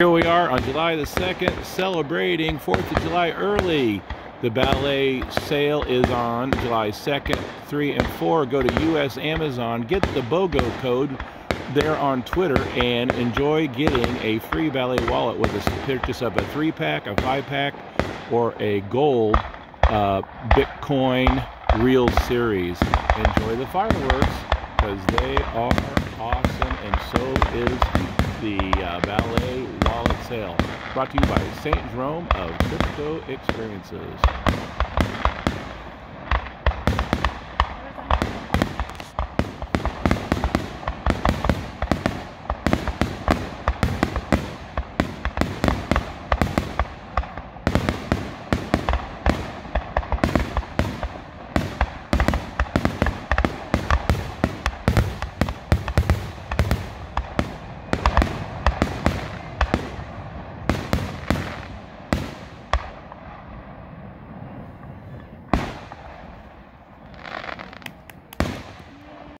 Here we are on July the 2nd, celebrating 4th of July early. The ballet sale is on July 2nd, 3 and 4. Go to US Amazon, get the BOGO code there on Twitter, and enjoy getting a free ballet wallet with a purchase of a 3 pack, a 5 pack, or a gold uh, Bitcoin Real Series. Enjoy the fireworks because they are awesome, and so is the uh, ballet sale. Brought to you by St. Jerome of Crypto Experiences.